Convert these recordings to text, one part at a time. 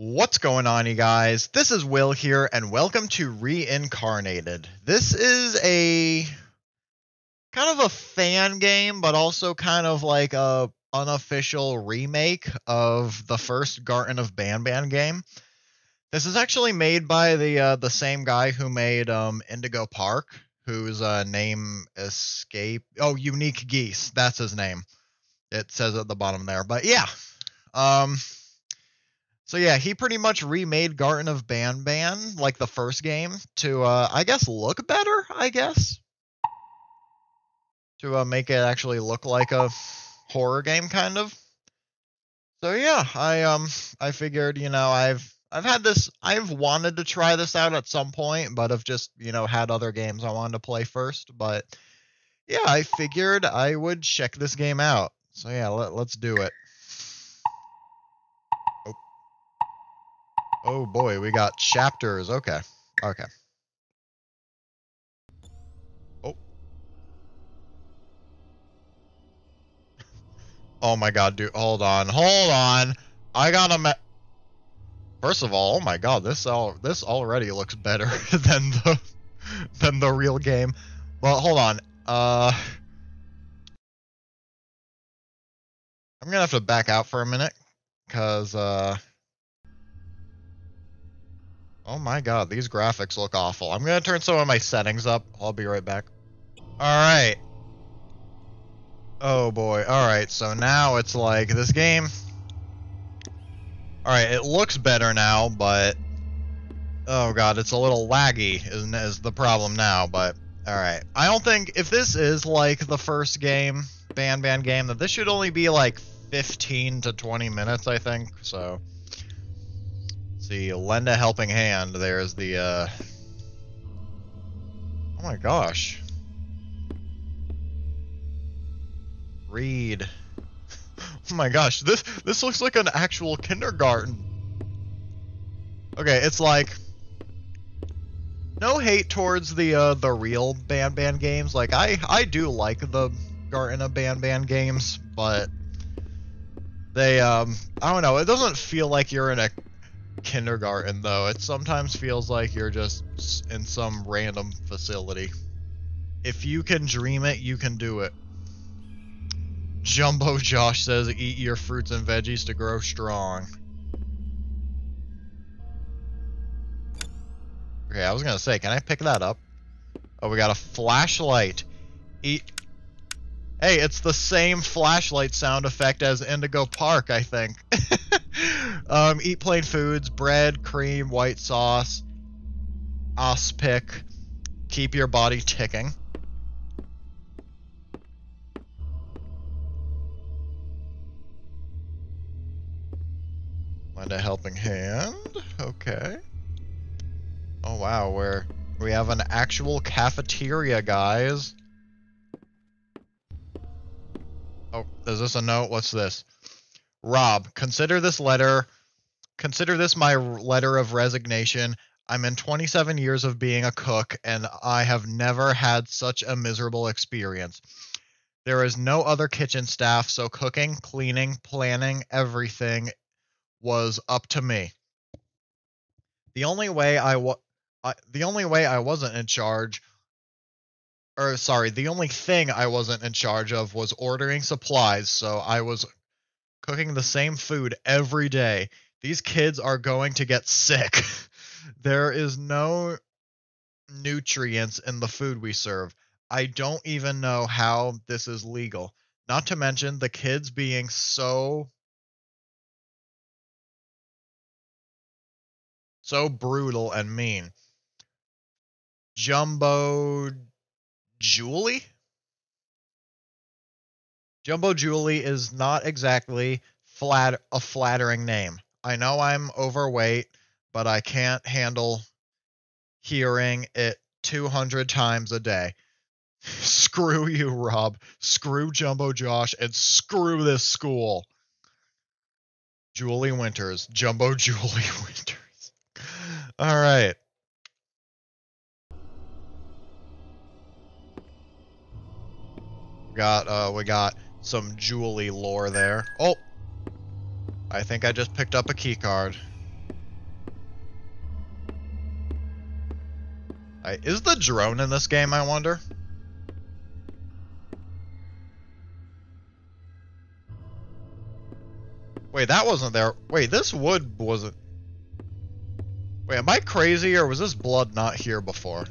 What's going on, you guys? This is Will here, and welcome to Reincarnated. This is a kind of a fan game, but also kind of like a unofficial remake of the first Garten of Banban game. This is actually made by the uh, the same guy who made um, Indigo Park, whose uh, name escape. Oh, Unique Geese. That's his name. It says at the bottom there. But yeah. Um, so yeah, he pretty much remade Garten of Banban, like the first game, to uh, I guess look better. I guess to uh, make it actually look like a horror game, kind of. So yeah, I um I figured you know I've I've had this I've wanted to try this out at some point, but I've just you know had other games I wanted to play first. But yeah, I figured I would check this game out. So yeah, let, let's do it. Oh boy, we got chapters. Okay, okay. Oh. Oh my god, dude, hold on, hold on. I got a First of all, oh my god, this all this already looks better than the than the real game. Well, hold on. Uh I'm gonna have to back out for a minute, cause uh. Oh my god, these graphics look awful. I'm gonna turn some of my settings up. I'll be right back. Alright. Oh boy. Alright, so now it's like this game. Alright, it looks better now, but. Oh god, it's a little laggy, isn't is the problem now, but. Alright. I don't think. If this is like the first game, Banban game, that this should only be like 15 to 20 minutes, I think, so. See, lend a helping hand. There's the, uh. Oh my gosh. Read. oh my gosh, this this looks like an actual kindergarten. Okay, it's like no hate towards the uh the real Banban games. Like I I do like the Garten of Banban games, but they um I don't know, it doesn't feel like you're in a kindergarten though. It sometimes feels like you're just in some random facility. If you can dream it, you can do it. Jumbo Josh says eat your fruits and veggies to grow strong. Okay, I was gonna say, can I pick that up? Oh, we got a flashlight. Eat. Hey, it's the same flashlight sound effect as Indigo Park, I think. um, eat plain foods, bread, cream, white sauce, pick. Keep your body ticking. Lend a helping hand. Okay. Oh wow, where we have an actual cafeteria, guys. Oh, is this a note? What's this? Rob, consider this letter. Consider this my letter of resignation. I'm in 27 years of being a cook, and I have never had such a miserable experience. There is no other kitchen staff, so cooking, cleaning, planning, everything was up to me. The only way I wa- I, the only way I wasn't in charge or sorry, the only thing I wasn't in charge of was ordering supplies, so I was cooking the same food every day. These kids are going to get sick. there is no nutrients in the food we serve. I don't even know how this is legal. Not to mention the kids being so so brutal and mean. Jumbo Julie? Jumbo Julie is not exactly flat a flattering name. I know I'm overweight, but I can't handle hearing it 200 times a day. screw you, Rob. Screw Jumbo Josh and screw this school. Julie Winters. Jumbo Julie Winters. All right. got uh we got some Julie lore there. Oh! I think I just picked up a keycard. Is the drone in this game, I wonder? Wait, that wasn't there. Wait, this wood wasn't... Wait, am I crazy or was this blood not here before?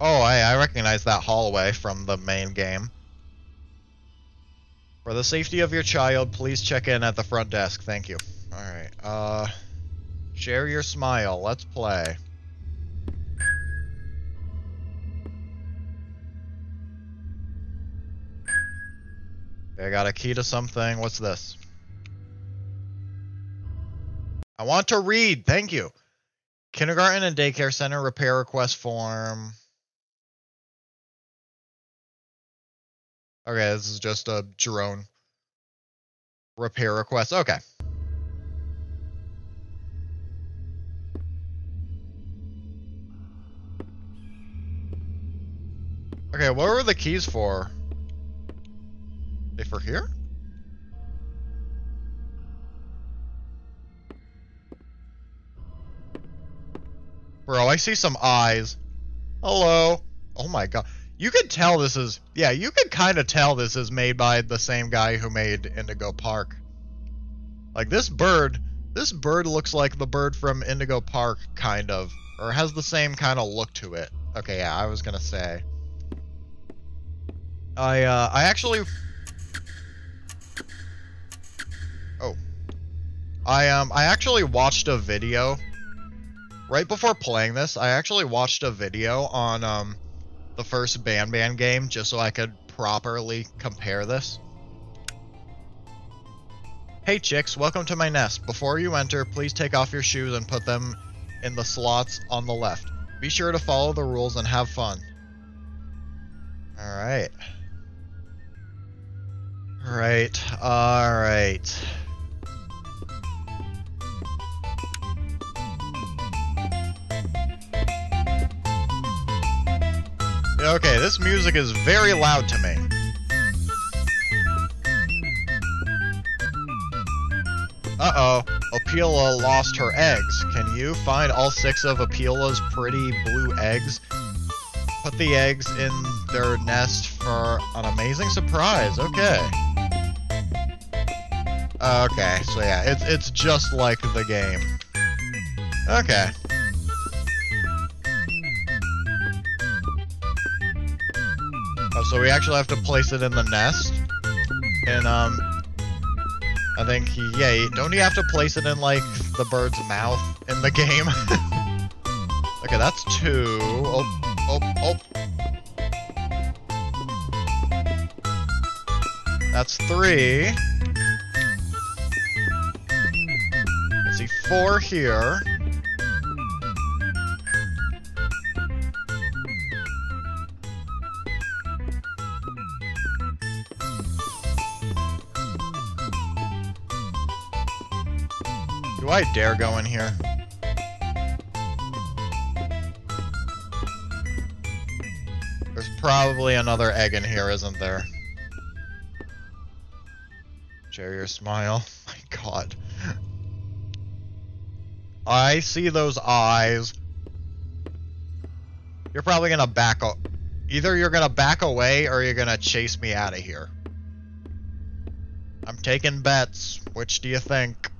Oh, I, I recognize that hallway from the main game. For the safety of your child, please check in at the front desk. Thank you. Alright, uh... Share your smile. Let's play. I got a key to something. What's this? I want to read. Thank you. Kindergarten and daycare center repair request form. Okay, this is just a drone repair request. Okay. Okay, what were the keys for? They for here? Bro, I see some eyes. Hello. Oh my god. You could tell this is... Yeah, you could kind of tell this is made by the same guy who made Indigo Park. Like, this bird... This bird looks like the bird from Indigo Park, kind of. Or has the same kind of look to it. Okay, yeah, I was gonna say. I, uh, I actually... Oh. I, um, I actually watched a video right before playing this, I actually watched a video on um, the first Banban game just so I could properly compare this. Hey chicks, welcome to my nest. Before you enter, please take off your shoes and put them in the slots on the left. Be sure to follow the rules and have fun. Alright. Right, alright. Okay, this music is very loud to me. Uh-oh. Opila lost her eggs. Can you find all six of Opila's pretty blue eggs? Put the eggs in their nest for an amazing surprise. Okay. Okay, so yeah, it's it's just like the game. Okay. So we actually have to place it in the nest. And, um, I think, he, yeah, don't you have to place it in, like, the bird's mouth in the game? okay, that's two. Oh, oh, oh. That's three. I see four here. Do I dare go in here? There's probably another egg in here, isn't there? Share your smile. My god. I see those eyes. You're probably gonna back up. Either you're gonna back away or you're gonna chase me out of here. I'm taking bets. Which do you think?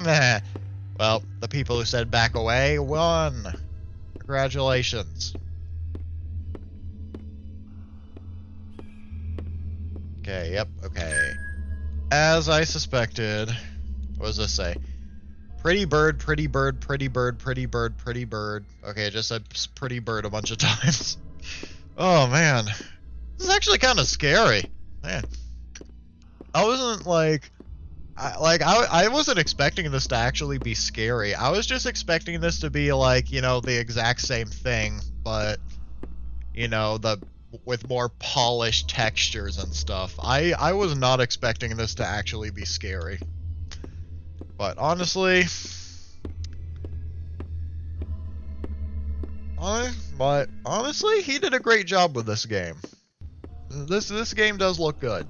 Well, the people who said back away won. Congratulations. Okay, yep, okay. As I suspected, what does this say? Pretty bird, pretty bird, pretty bird, pretty bird, pretty bird. Okay, it just said pretty bird a bunch of times. oh man. This is actually kind of scary. Man. I wasn't like I, like I, I wasn't expecting this to actually be scary. I was just expecting this to be like, you know, the exact same thing, but you know, the with more polished textures and stuff. I I was not expecting this to actually be scary. But honestly, I, but honestly, he did a great job with this game. This this game does look good.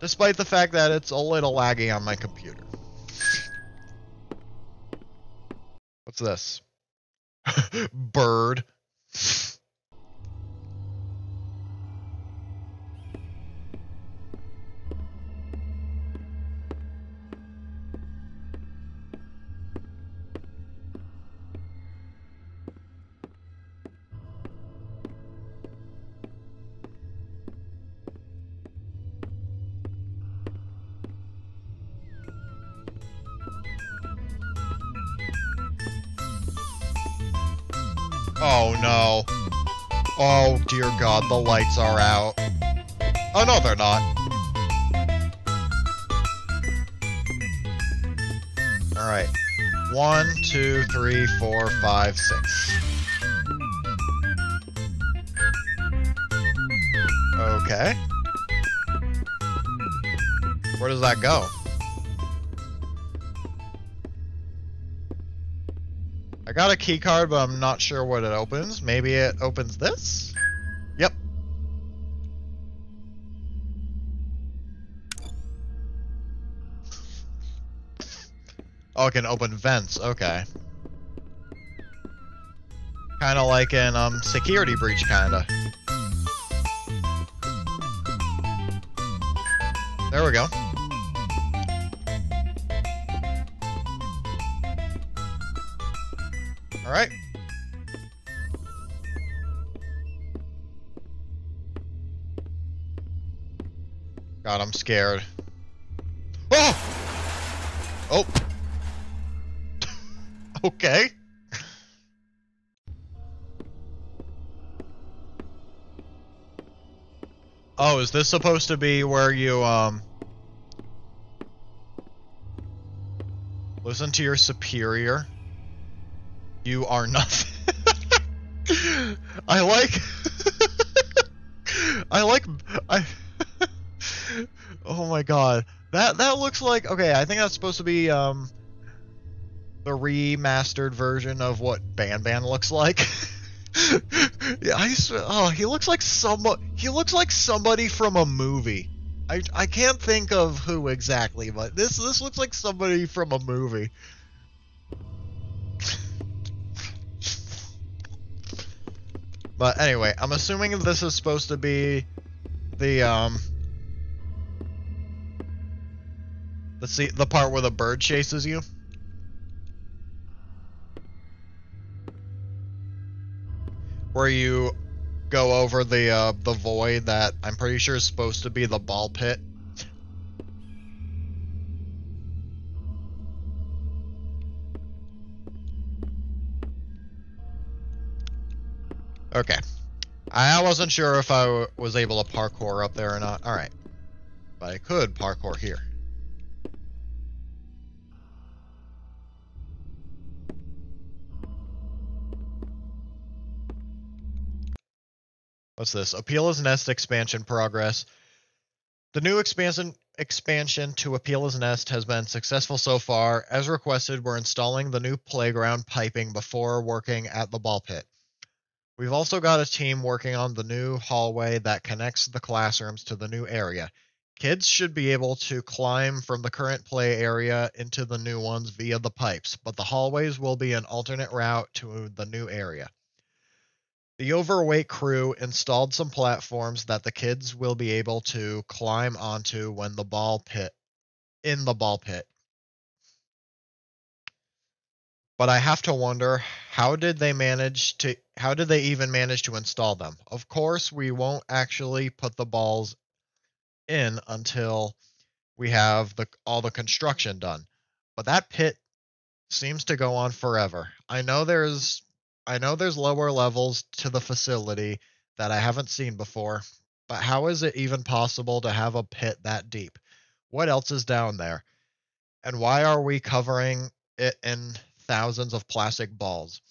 Despite the fact that it's a little laggy on my computer. What's this? Bird. Oh dear god, the lights are out. Oh no, they're not. Alright. One, two, three, four, five, six. Okay. Where does that go? I got a key card, but I'm not sure what it opens. Maybe it opens this? Yep. Oh, it can open vents. Okay. Kind of like in um security breach, kinda. There we go. All right. God, I'm scared. Oh! Oh. okay. Oh, is this supposed to be where you, um... Listen to your superior? You are nothing. I like... I like... I... oh my god. That that looks like... Okay, I think that's supposed to be, um... The remastered version of what Banban looks like. yeah, I swear, oh, he looks like somebody. He looks like somebody from a movie. I I can't think of who exactly, but this this looks like somebody from a movie. But anyway, I'm assuming this is supposed to be the um the see the part where the bird chases you. where you go over the uh, the void that I'm pretty sure is supposed to be the ball pit. Okay. I wasn't sure if I was able to parkour up there or not. Alright. But I could parkour here. What's this? Opila's Nest expansion progress. The new expansion expansion to Opila's Nest has been successful so far. As requested, we're installing the new playground piping before working at the ball pit. We've also got a team working on the new hallway that connects the classrooms to the new area. Kids should be able to climb from the current play area into the new ones via the pipes, but the hallways will be an alternate route to the new area. The overweight crew installed some platforms that the kids will be able to climb onto when the ball pit in the ball pit. But I have to wonder how did they manage to how did they even manage to install them? Of course, we won't actually put the balls in until we have the all the construction done. But that pit seems to go on forever. I know there's I know there's lower levels to the facility that I haven't seen before, but how is it even possible to have a pit that deep? What else is down there? And why are we covering it in thousands of plastic balls?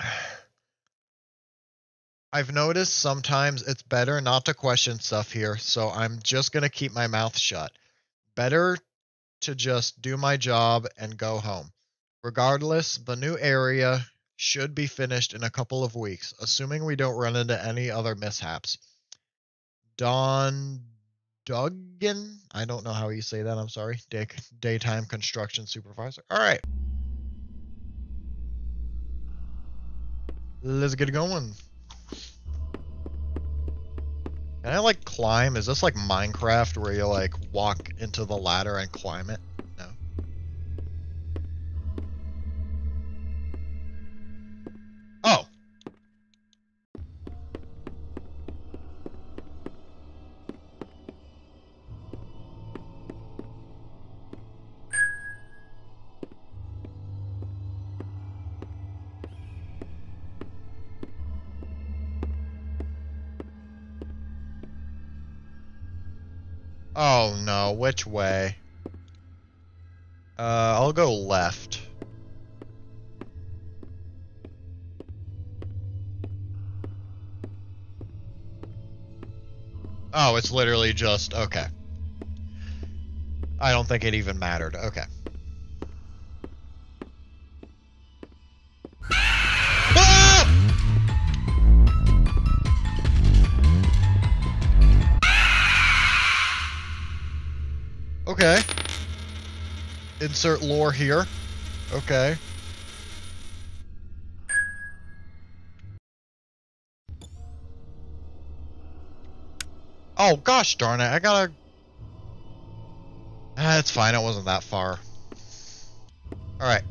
I've noticed sometimes it's better not to question stuff here, so I'm just going to keep my mouth shut. Better to just do my job and go home. Regardless, the new area should be finished in a couple of weeks, assuming we don't run into any other mishaps. Don Duggan. I don't know how you say that. I'm sorry. Dick, daytime construction supervisor. All right. Let's get going. Can I like climb? Is this like Minecraft where you like walk into the ladder and climb it? Oh no, which way? Uh, I'll go left. Oh, it's literally just, okay. I don't think it even mattered. Okay. Okay. Insert lore here. Okay. Oh, gosh darn it. I gotta... Ah, it's fine. It wasn't that far. Alright.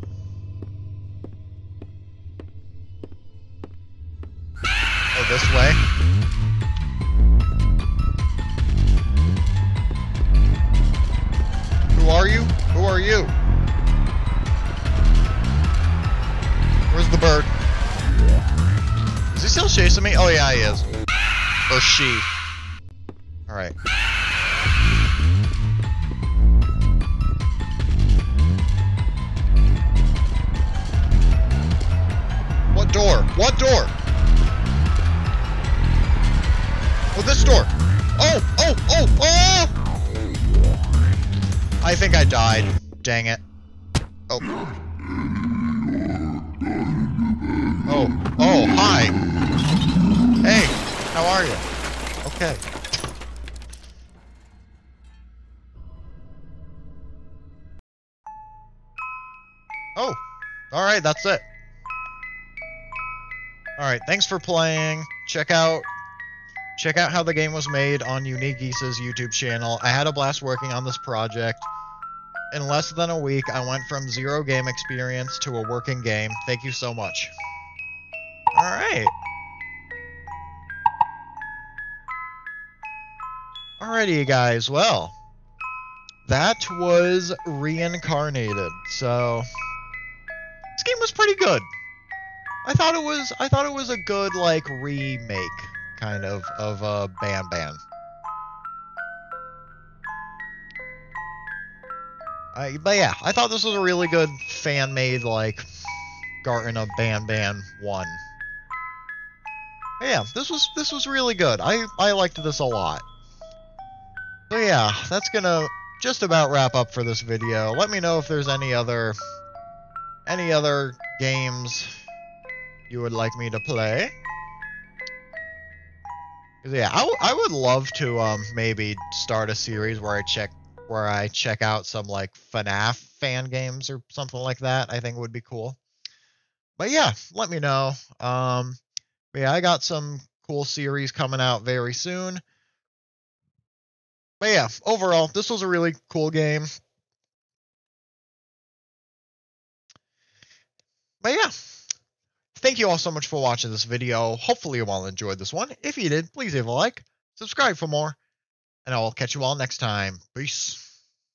Who are you? Who are you? Where's the bird? Is he still chasing me? Oh yeah, he is. Or she. Alright. What door? What door? Oh, this door. Oh, oh, oh, oh! I think I died. Dang it. Oh. Oh. Oh, hi. Hey, how are you? Okay. Oh. Alright, that's it. Alright, thanks for playing. Check out check out how the game was made on Unique Geese's YouTube channel. I had a blast working on this project. In less than a week, I went from zero game experience to a working game. Thank you so much. Alright. Alrighty, you guys. Well, that was Reincarnated. So, this game was pretty good. I thought it was. I thought it was a good like remake kind of of uh, Banban. I, but yeah, I thought this was a really good fan made like Garten of Banban one. But yeah, this was this was really good. I I liked this a lot. So yeah, that's gonna just about wrap up for this video. Let me know if there's any other any other games you would like me to play. yeah, I, I would love to um maybe start a series where I check where I check out some like FNAF fan games or something like that. I think would be cool. But yeah, let me know. Um, yeah, I got some cool series coming out very soon. But yeah, overall, this was a really cool game. But yeah, thank you all so much for watching this video. Hopefully you all enjoyed this one. If you did, please leave a like, subscribe for more, and I'll catch you all next time. Peace.